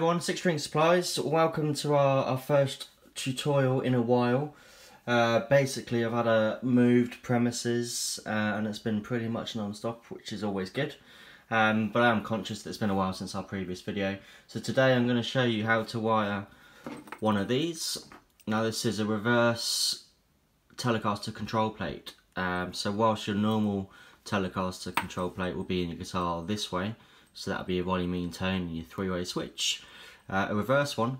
Everyone, Six String Supplies. Welcome to our, our first tutorial in a while. Uh, basically I've had a moved premises uh, and it's been pretty much non-stop which is always good. Um, but I am conscious that it's been a while since our previous video. So today I'm going to show you how to wire one of these. Now this is a reverse Telecaster control plate. Um, so whilst your normal Telecaster control plate will be in your guitar this way, so that'll be your volume, mean, tone, and your three-way switch. Uh, a reverse one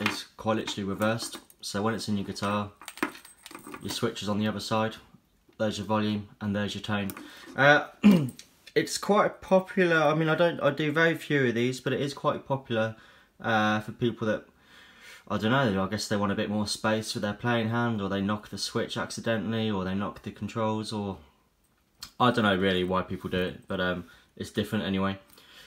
is quite literally reversed. So when it's in your guitar, your switch is on the other side. There's your volume and there's your tone. Uh, it's quite popular. I mean, I don't, I do very few of these, but it is quite popular uh, for people that I don't know, I guess they want a bit more space for their playing hand or they knock the switch accidentally or they knock the controls or I don't know really why people do it, but um, it's different anyway.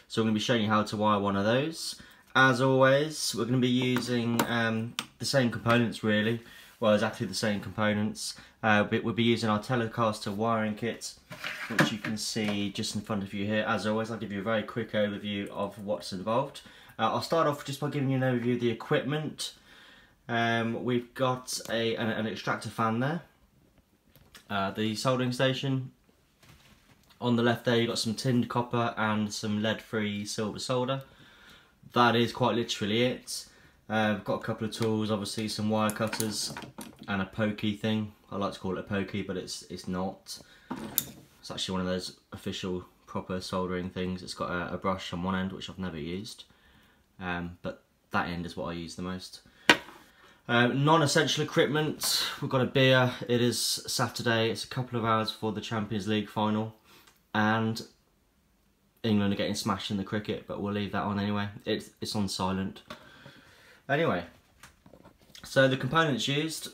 So I'm going to be showing you how to wire one of those. As always, we're going to be using um, the same components really, well exactly the same components. Uh, but we'll be using our Telecaster wiring kit, which you can see just in front of you here. As always, I'll give you a very quick overview of what's involved. Uh, I'll start off just by giving you an overview of the equipment. Um, we've got a, an, an, extractor fan there. Uh, the soldering station. On the left there you've got some tinned copper and some lead-free silver solder. That is quite literally it. Uh, got a couple of tools, obviously some wire cutters and a pokey thing. I like to call it a pokey, but it's it's not. It's actually one of those official proper soldering things. It's got a, a brush on one end, which I've never used um, but that end is what I use the most. Uh, Non-essential equipment, we've got a beer, it is Saturday, it's a couple of hours before the Champions League final and England are getting smashed in the cricket but we'll leave that on anyway, it's, it's on silent. Anyway, so the components used,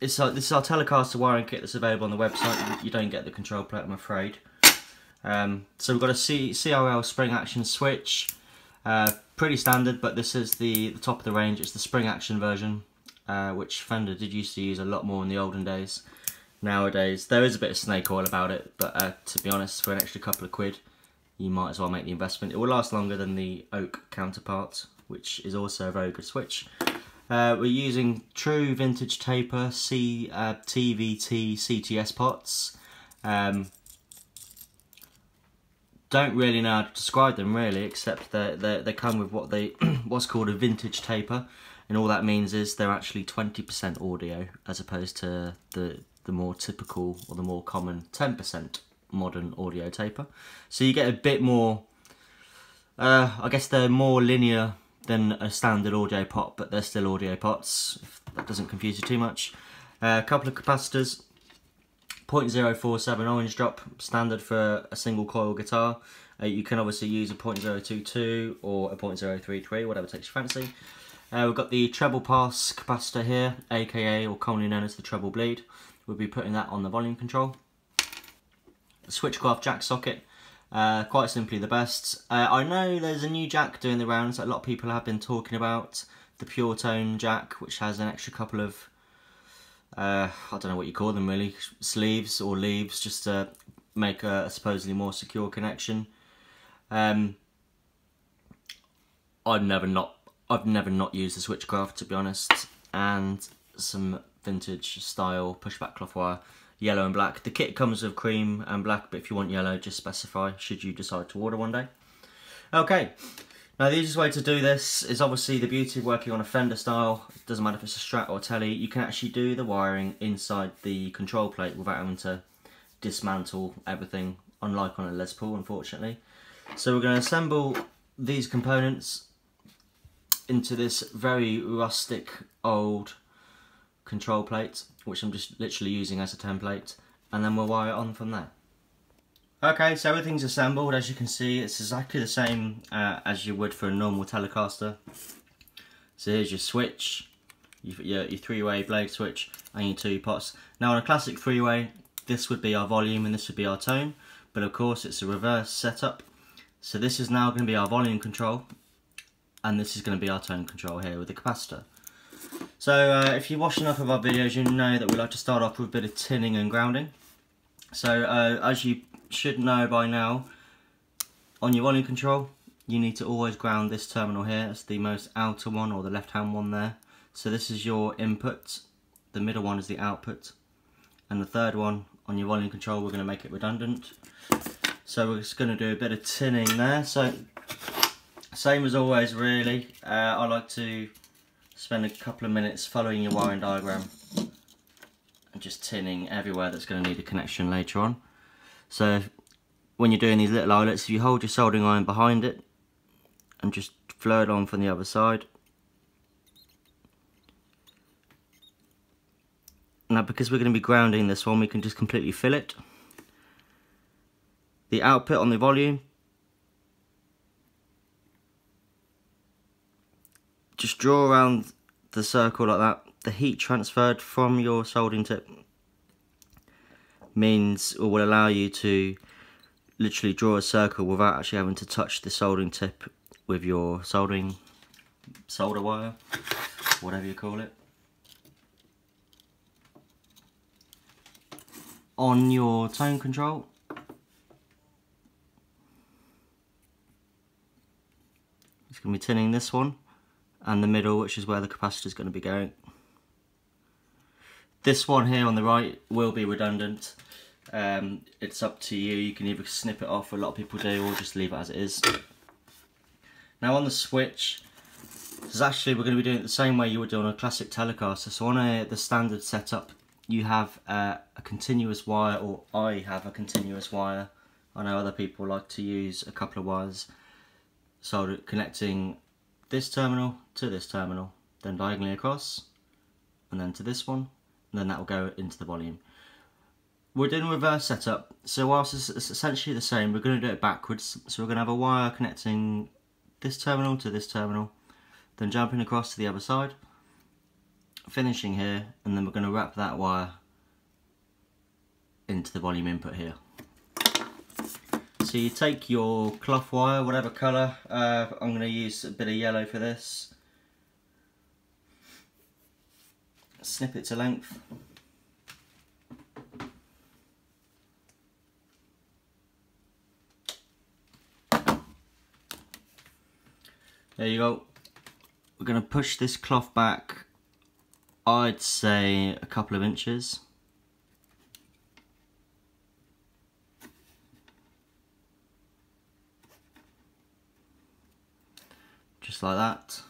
it's our, this is our Telecaster wiring kit that's available on the website, you don't get the control plate I'm afraid. Um, so we've got a C CRL spring action switch, uh, pretty standard, but this is the, the, top of the range. It's the spring action version, uh, which Fender did used to use a lot more in the olden days. Nowadays, there is a bit of snake oil about it, but uh, to be honest, for an extra couple of quid, you might as well make the investment. It will last longer than the oak counterpart, which is also a very good switch. Uh, we're using true vintage taper C uh, TVT CTS pots. Um, don't really know how to describe them really, except that they, they come with what they what's called a vintage taper, and all that means is they're actually 20% audio as opposed to the the more typical or the more common 10% modern audio taper. So you get a bit more. Uh, I guess they're more linear than a standard audio pot, but they're still audio pots. If that doesn't confuse you too much. Uh, a couple of capacitors, 0.047 orange drop, standard for a single coil guitar. Uh, you can obviously use a 0.022 or a 0.033, whatever takes your fancy. Uh, we've got the treble pass capacitor here, aka or commonly known as the treble bleed. We'll be putting that on the volume control. Switchcraft jack socket, uh, quite simply the best. Uh, I know there's a new jack doing the rounds that a lot of people have been talking about, the Pure Tone jack, which has an extra couple of uh, I don't know what you call them really, sleeves or leaves, just to make a, supposedly more secure connection. Um, I've never not, I've never not used the Switchcraft to be honest, and some vintage style pushback cloth wire, yellow and black. The kit comes with cream and black, but if you want yellow, just specify should you decide to order one day. Okay, now the easiest way to do this is obviously the beauty of working on a Fender style, it doesn't matter if it's a Strat or a Tele, you can actually do the wiring inside the control plate without having to dismantle everything, unlike on a Les Paul unfortunately. So we're going to assemble these components into this very rustic old control plate, which I'm just literally using as a template, and then we'll wire it on from there. Okay, so everything's assembled. As you can see, it's exactly the same uh, as you would for a normal Telecaster. So here's your switch, your, your three-way blade switch, and your two pots. Now on a classic three-way, this would be our volume and this would be our tone. But of course, it's a reverse setup. So this is now going to be our volume control, and this is going to be our tone control here with the capacitor. So uh, if you watch enough of our videos, you know that we like to start off with a bit of tinning and grounding. So uh, as you should know by now, on your volume control, you need to always ground this terminal here. It's the most outer one or the left hand one there. So this is your input, the middle one is the output, and the third one on your volume control we're going to make it redundant. So we're just going to do a bit of tinning there. So same as always really, uh, I like to spend a couple of minutes following your wiring diagram and just tinning everywhere that's going to need a connection later on. So when you're doing these little eyelets, if you hold your soldering iron behind it and just flow it on from the other side. Now because we're going to be grounding this one, we can just completely fill it. The output on the volume, just draw around the circle like that. The heat transferred from your soldering tip means or will allow you to literally draw a circle without actually having to touch the soldering tip with your soldering solder wire, whatever you call it. On your tone control, it's going to be tinning this one and the middle which is where the capacitor is going to be going. This one here on the right will be redundant. Um, it's up to you, you can either snip it off, a lot of people do, or just leave it as it is. Now on the switch, is actually, we're going to be doing it the same way you would do on a classic Telecaster. So on a, the standard setup, you have uh, a continuous wire, or I have a continuous wire. I know other people like to use a couple of wires. So connecting this terminal to this terminal, then diagonally across, and then to this one, and then that will go into the volume. We're doing reverse setup, so whilst it's essentially the same, we're going to do it backwards. So we're going to have a wire connecting this terminal to this terminal, then jumping across to the other side, finishing here, and then we're going to wrap that wire into the volume input here. So you take your cloth wire, whatever colour, uh, I'm going to use a bit of yellow for this, snip it to length, There you go. We're going to push this cloth back, I'd say a couple of inches. Just like that.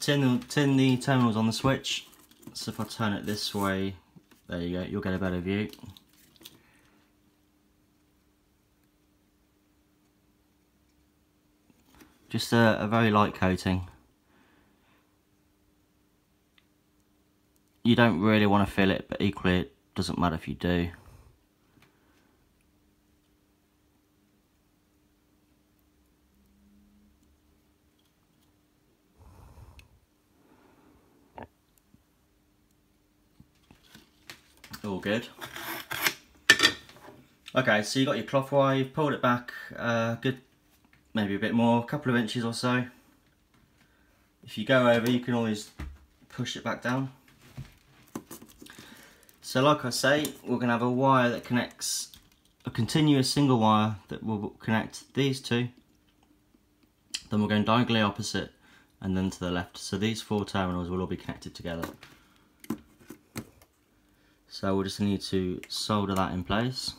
Tin, tin the terminals on the switch. So if I turn it this way, there you go, you'll get a better view. Just a, a very light coating. You don't really want to fill it, but equally it doesn't matter if you do. All good. Okay, so you got your cloth wire, you've pulled it back uh, good maybe a bit more, a couple of inches or so. If you go over, you can always push it back down. So like I say, we're going to have a wire that connects, a continuous single wire that will connect these two. Then we're going diagonally opposite and then to the left. So these four terminals will all be connected together. So we'll just need to solder that in place.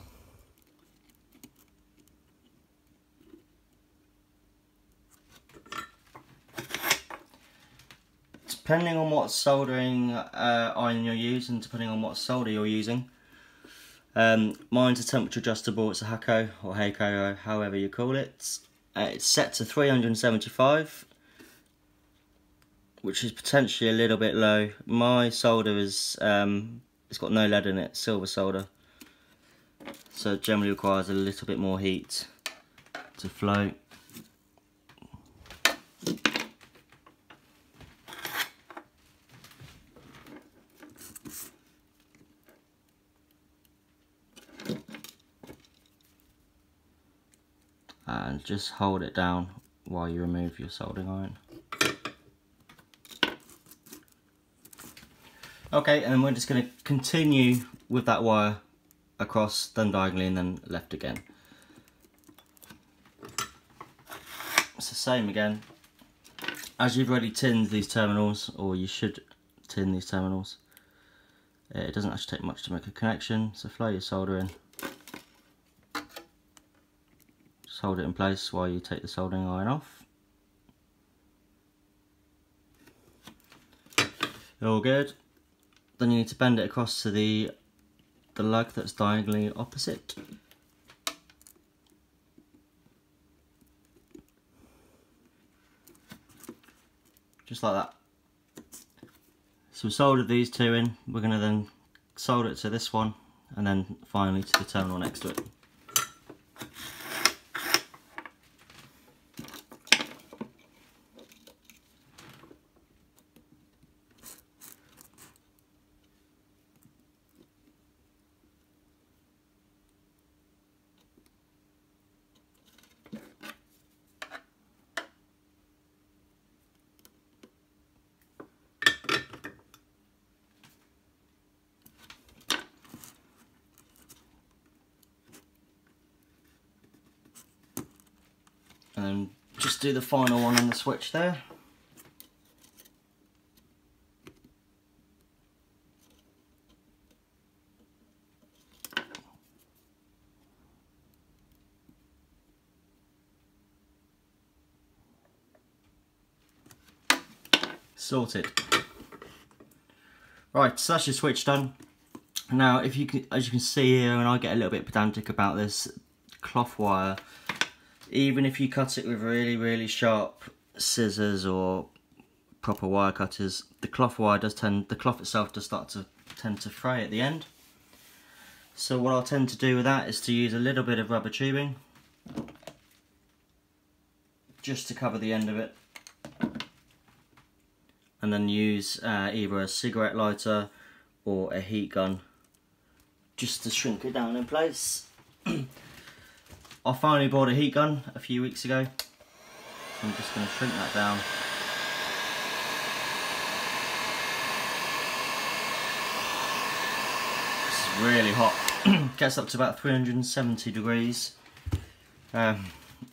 Depending on what soldering uh, iron you're using, depending on what solder you're using. Um, mine's a temperature adjustable, it's a Hakko or Heiko, however you call it. Uh, it's set to 375, which is potentially a little bit low. My solder is, um, it's got no lead in it, silver solder. So it generally requires a little bit more heat to float. and just hold it down while you remove your soldering iron. Okay, and we're just going to continue with that wire across, then diagonally, and then left again. It's the same again. As you've already tinned these terminals, or you should tin these terminals, it doesn't actually take much to make a connection, so flow your solder in. Just hold it in place while you take the soldering iron off. All good. Then you need to bend it across to the the lug that's diagonally opposite. Just like that. So we soldered these two in, we're going to then solder it to this one and then finally to the terminal next to it. and then just do the final one on the switch there. Sorted. Right, so that's your switch done. Now, if you can, as you can see here, and I get a little bit pedantic about this, cloth wire even if you cut it with really, really sharp scissors or proper wire cutters, the cloth wire does tend, the cloth itself does start to tend to fray at the end. So what I'll tend to do with that is to use a little bit of rubber tubing just to cover the end of it and then use uh, either a cigarette lighter or a heat gun just to shrink it down in place. I finally bought a heat gun a few weeks ago. I'm just going to shrink that down. This is really hot. Gets up to about 370 degrees. Um,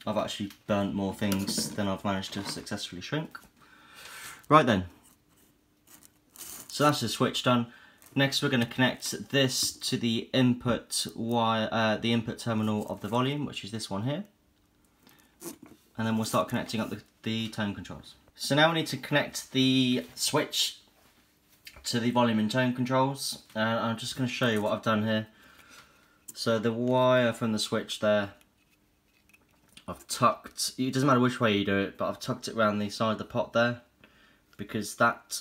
I've actually burnt more things than I've managed to successfully shrink. Right then. So that's the switch done. Next we're going to connect this to the input wire, uh, the input terminal of the volume, which is this one here. And then we'll start connecting up the, the tone controls. So now we need to connect the switch to the volume and tone controls. And I'm just going to show you what I've done here. So the wire from the switch there, I've tucked, it doesn't matter which way you do it, but I've tucked it around the side of the pot there because that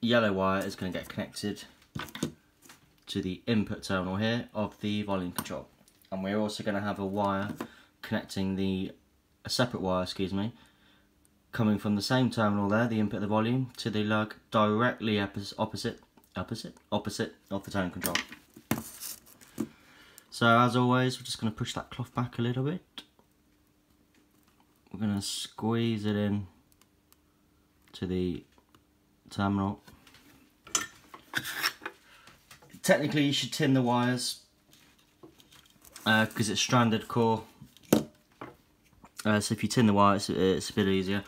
yellow wire is going to get connected to the input terminal here of the volume control. And we're also going to have a wire connecting the, a separate wire, excuse me, coming from the same terminal there, the input of the volume, to the lug directly opposite, opposite, opposite of the tone control. So as always, we're just going to push that cloth back a little bit. We're going to squeeze it in to the terminal technically you should tin the wires because uh, it's stranded core. Uh, so if you tin the wires, it's, it's a bit easier.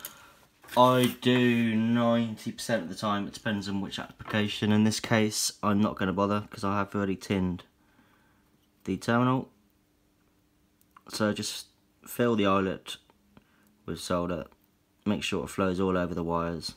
I do 90% of the time, it depends on which application. In this case, I'm not going to bother because I have already tinned the terminal. So just fill the eyelet with solder, make sure it flows all over the wires.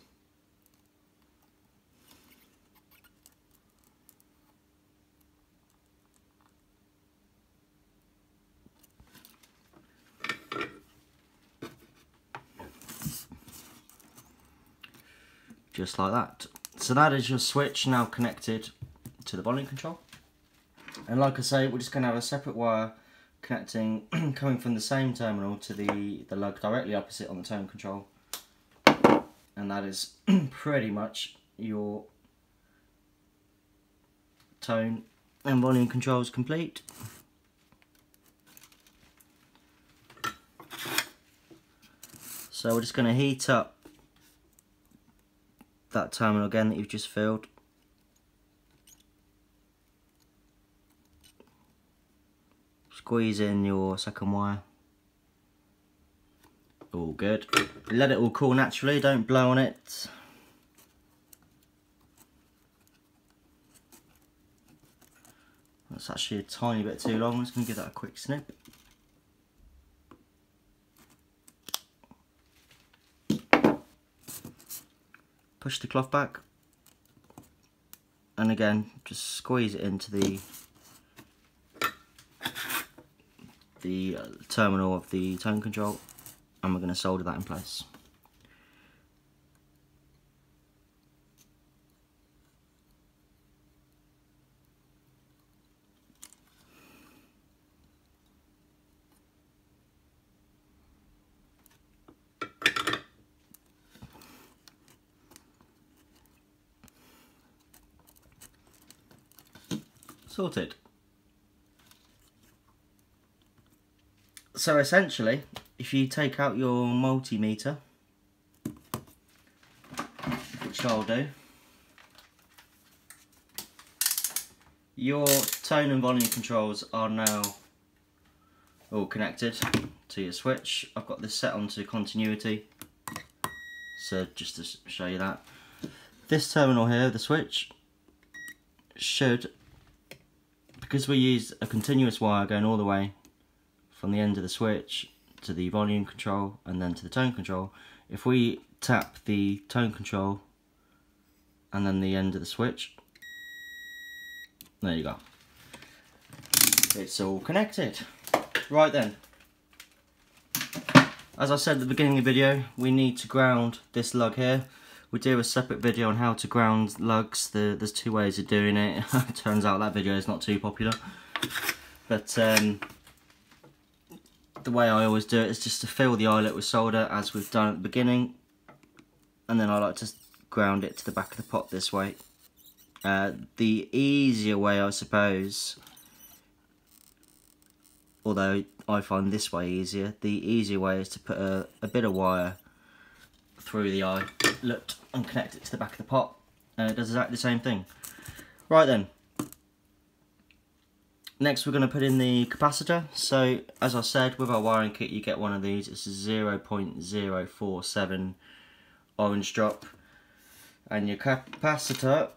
Just like that. So that is your switch now connected to the volume control. And like I say, we're just going to have a separate wire connecting, coming from the same terminal to the, the lug directly opposite on the tone control. And that is pretty much your tone and volume controls complete. So we're just going to heat up that terminal again that you've just filled. Squeeze in your second wire. All good. Let it all cool naturally, don't blow on it. That's actually a tiny bit too long, I'm just going to give that a quick snip. Push the cloth back. And again, just squeeze it into the the terminal of the tone control and we're going to solder that in place. Sorted. So essentially, if you take out your multimeter, which I'll do, your tone and volume controls are now all connected to your switch. I've got this set onto continuity, so just to show you that. This terminal here, the switch, should because we use a continuous wire going all the way from the end of the switch to the volume control and then to the tone control, if we tap the tone control and then the end of the switch, there you go. It's all connected. Right then. As I said at the beginning of the video, we need to ground this lug here we do a separate video on how to ground lugs. The, there's two ways of doing it. Turns out that video is not too popular. But um, the way I always do it is just to fill the eyelet with solder as we've done at the beginning. And then I like to ground it to the back of the pot this way. Uh, the easier way I suppose, although I find this way easier, the easier way is to put a, a bit of wire through the eye looked and connect it to the back of the pot and it does exactly the same thing. Right then, next we're going to put in the capacitor. So as I said with our wiring kit you get one of these, it's a 0.047 orange drop and your capacitor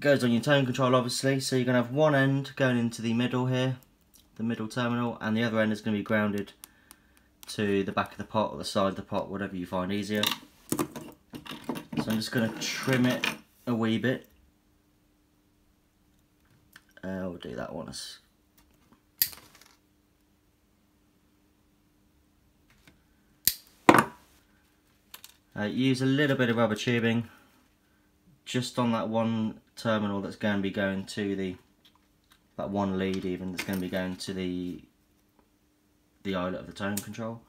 goes on your tone control obviously so you're going to have one end going into the middle here the middle terminal and the other end is going to be grounded to the back of the pot or the side of the pot whatever you find easier so I'm just going to trim it a wee bit. Uh, we'll do that one. Uh, use a little bit of rubber tubing just on that one terminal that's going to be going to the that one lead even that's going to be going to the the eyelet of the tone control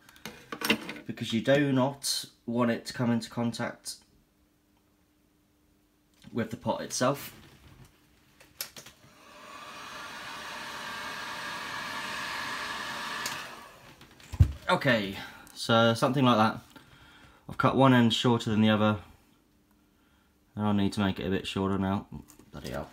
because you do not want it to come into contact with the pot itself. Okay, so something like that. I've cut one end shorter than the other. And I need to make it a bit shorter now. Bloody hell.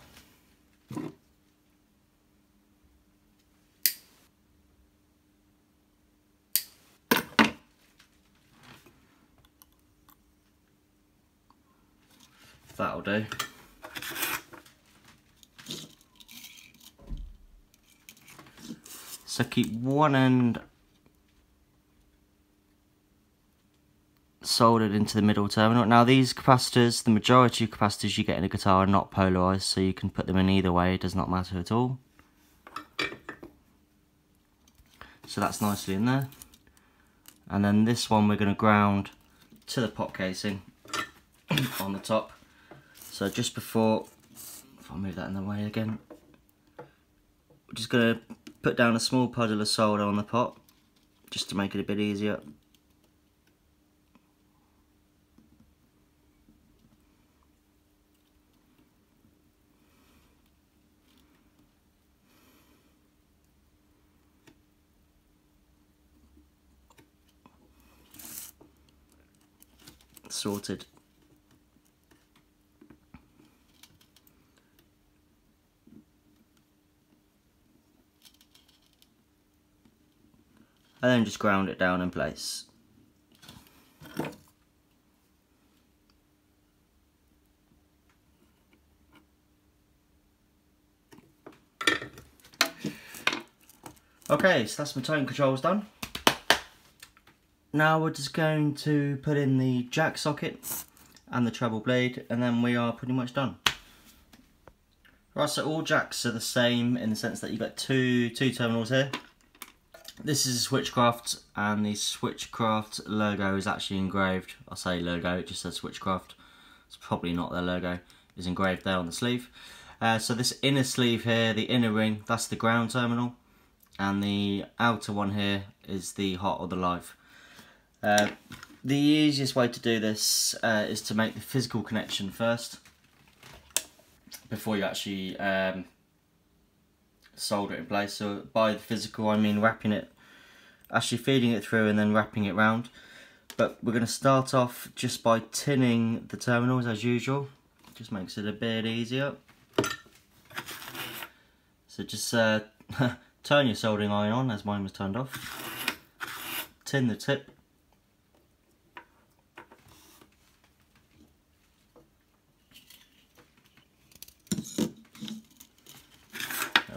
That'll do. So keep one end soldered into the middle terminal. Now these capacitors, the majority of capacitors you get in a guitar are not polarised, so you can put them in either way, it does not matter at all. So that's nicely in there. And then this one we're going to ground to the pot casing on the top. So just before, if I move that in the way again, we're just going to put down a small puddle of solder on the pot, just to make it a bit easier. Sorted. And then just ground it down in place. Okay, so that's my tone controls done. Now we're just going to put in the jack socket and the treble bleed and then we are pretty much done. Right, so all jacks are the same in the sense that you've got two, two terminals here. This is Switchcraft and the Switchcraft logo is actually engraved. I say logo, it just says Switchcraft. It's probably not their logo. It's engraved there on the sleeve. Uh, so this inner sleeve here, the inner ring, that's the ground terminal and the outer one here is the hot or the live. Uh, the easiest way to do this uh, is to make the physical connection first before you actually um, solder it in place. So by the physical I mean wrapping it, actually feeding it through and then wrapping it round. But we're going to start off just by tinning the terminals as usual. Just makes it a bit easier. So just uh, Turn your soldering iron on as mine was turned off. Tin the tip.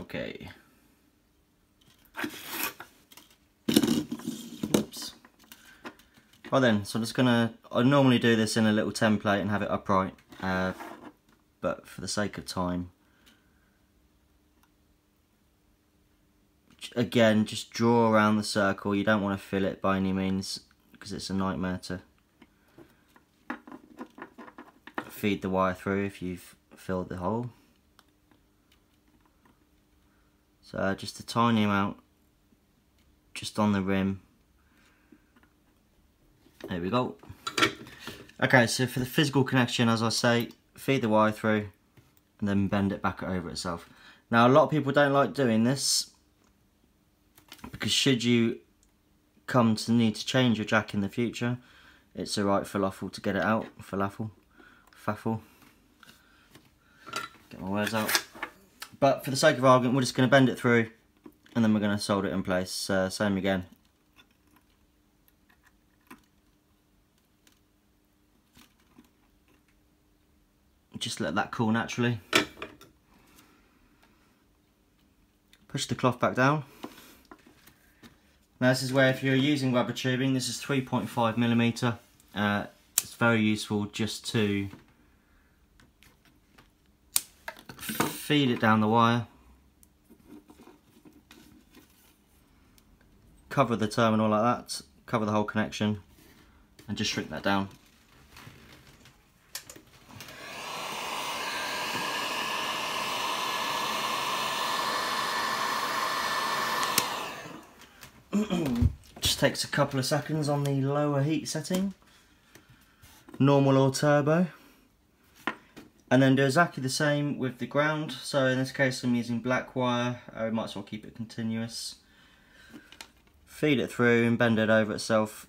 Okay. Oops. Well then, so I'm just gonna, I normally do this in a little template and have it upright, uh, but for the sake of time, again, just draw around the circle. You don't want to fill it by any means because it's a nightmare to feed the wire through if you've filled the hole. So just a tiny amount just on the rim. There we go. Okay, so for the physical connection, as I say, feed the wire through and then bend it back over itself. Now, a lot of people don't like doing this because should you come to need to change your jack in the future, it's a right falafel to get it out. Falafel, faffle. Get my words out. But for the sake of argument, we're just going to bend it through, and then we're going to solder it in place. Uh, same again. Just let that cool naturally. Push the cloth back down. Now this is where if you're using rubber tubing, this is 3.5 millimeter. Uh, it's very useful just to feed it down the wire. Cover the terminal like that, cover the whole connection and just shrink that down. Just takes a couple of seconds on the lower heat setting. Normal or turbo. And then do exactly the same with the ground. So in this case I'm using black wire. I might as well keep it continuous. Feed it through and bend it over itself.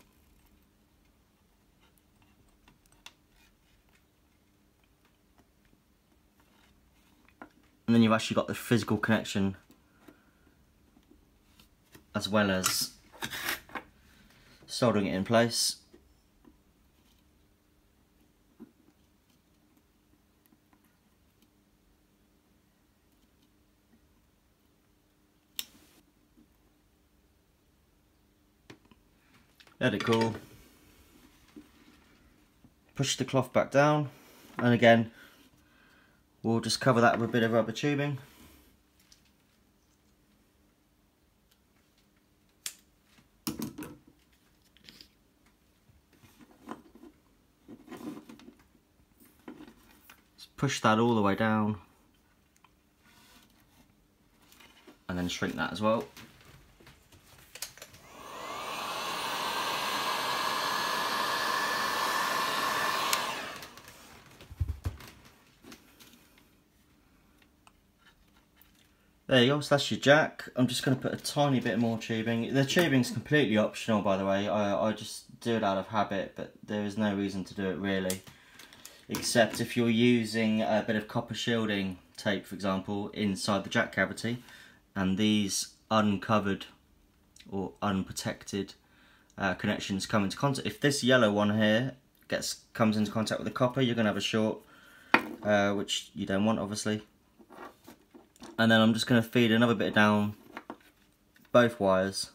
And then you've actually got the physical connection as well as soldering it in place. Let it cool. Push the cloth back down and again we'll just cover that with a bit of rubber tubing. Push that all the way down and then shrink that as well. There you go, so that's your jack. I'm just going to put a tiny bit more tubing. The tubing's completely optional by the way, I, I just do it out of habit, but there is no reason to do it really except if you're using a bit of copper shielding tape, for example, inside the jack cavity, and these uncovered or unprotected uh, connections come into contact. If this yellow one here gets comes into contact with the copper, you're going to have a short, uh, which you don't want obviously. And then I'm just going to feed another bit down both wires,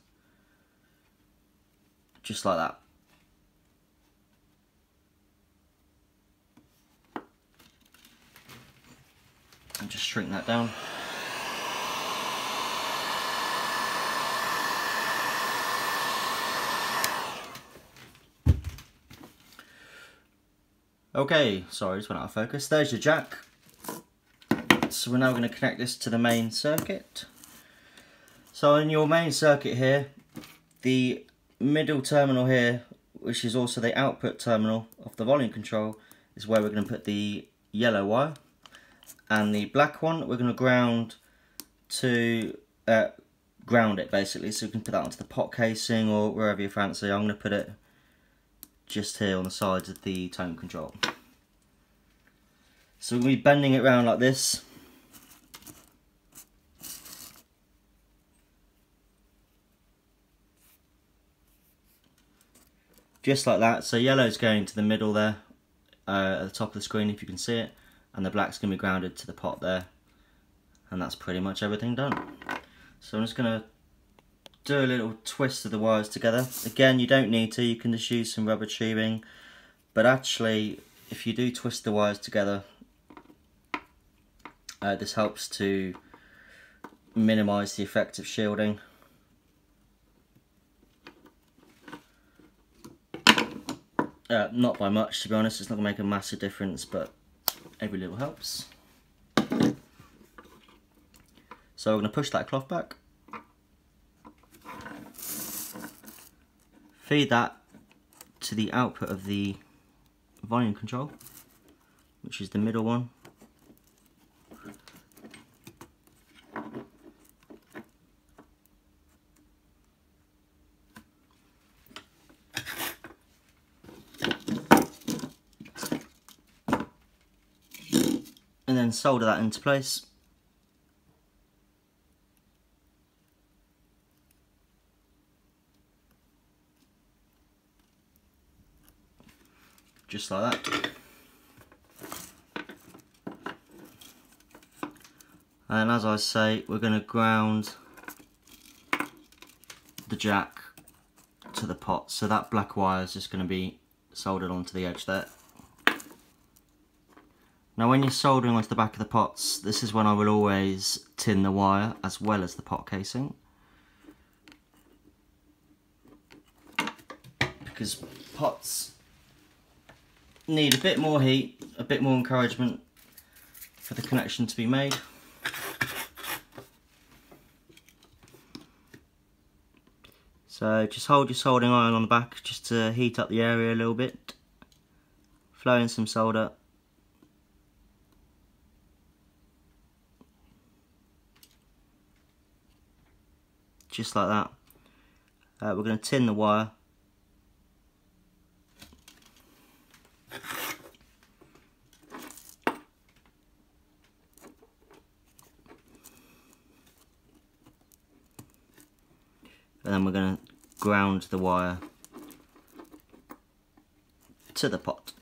just like that. And just shrink that down. Okay, sorry, just went out of focus. There's your jack. So we're now going to connect this to the main circuit. So in your main circuit here, the middle terminal here, which is also the output terminal of the volume control, is where we're going to put the yellow wire. And the black one, we're going to ground to uh, ground it basically, so we can put that onto the pot casing or wherever you fancy. I'm going to put it just here on the sides of the tone control. So we're going to be bending it around like this. Just like that. So yellow's going to the middle there, uh, at the top of the screen if you can see it. And the black's going to be grounded to the pot there. And that's pretty much everything done. So I'm just going to do a little twist of the wires together. Again, you don't need to, you can just use some rubber tubing. But actually, if you do twist the wires together, uh, this helps to minimise the effect of shielding. Uh, not by much, to be honest, it's not going to make a massive difference, but every little helps. So we're going to push that cloth back. feed that to the output of the volume control, which is the middle one. And then solder that into place. just like that. And as I say, we're going to ground the jack to the pot. So that black wire is just going to be soldered onto the edge there. Now when you're soldering onto the back of the pots, this is when I will always tin the wire as well as the pot casing. Because pots need a bit more heat, a bit more encouragement for the connection to be made. So just hold your soldering iron on the back just to heat up the area a little bit. Flow in some solder. Just like that. Uh, we're going to tin the wire and then we're going to ground the wire to the pot.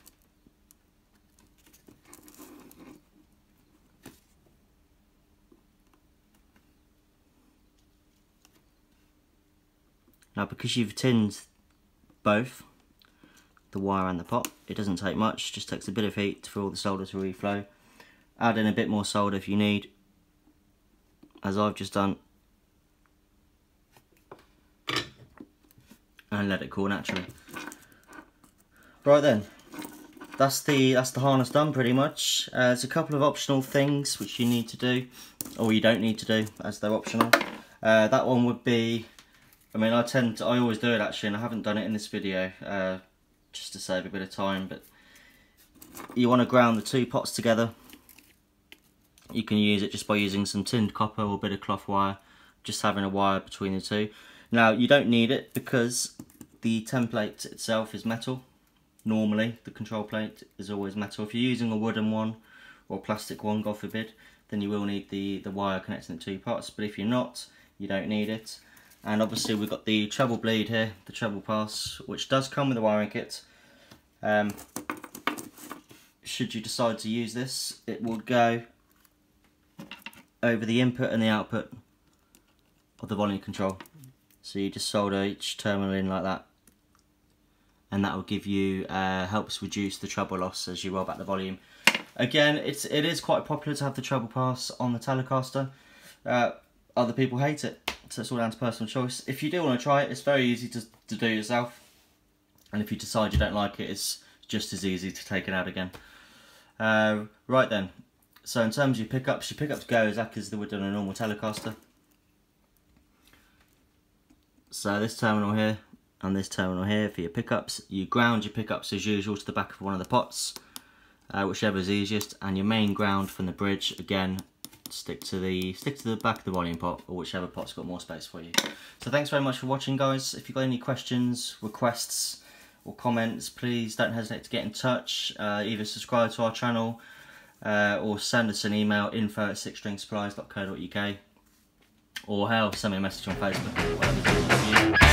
Now because you've tinned both, the wire and the pot, it doesn't take much, just takes a bit of heat for all the solder to reflow. Add in a bit more solder if you need, as I've just done, and let it cool naturally. Right then, that's the that's the harness done pretty much. Uh, there's a couple of optional things which you need to do, or you don't need to do, as they're optional. Uh, that one would be, I mean, I tend to, I always do it actually, and I haven't done it in this video, uh, just to save a bit of time, but you want to ground the two pots together. You can use it just by using some tinned copper or a bit of cloth wire, just having a wire between the two. Now, you don't need it because the template itself is metal. Normally, the control plate is always metal. If you're using a wooden one or plastic one, God forbid, then you will need the, the wire connecting the two pots. But if you're not, you don't need it. And obviously we've got the treble bleed here, the treble pass, which does come with a wiring kit. Um, should you decide to use this, it will go over the input and the output of the volume control. So you just solder each terminal in like that. And that will give you, uh, helps reduce the treble loss as you roll back the volume. Again, it's, it is quite popular to have the treble pass on the Telecaster. Uh, other people hate it, so it's all down to personal choice. If you do want to try it, it's very easy to, to do yourself. And if you decide you don't like it, it's just as easy to take it out again. Uh, right then, so in terms of your pickups, your pickups go exactly as they would on a normal Telecaster. So this terminal here and this terminal here for your pickups. You ground your pickups as usual to the back of one of the pots, uh, whichever is easiest, and your main ground from the bridge again stick to the stick to the back of the volume pot or whichever pot's got more space for you. So thanks very much for watching guys. If you've got any questions, requests or comments, please don't hesitate to get in touch. Uh, either subscribe to our channel uh, or send us an email info at sixstringsupplies.co.uk or hell, send me a message on Facebook,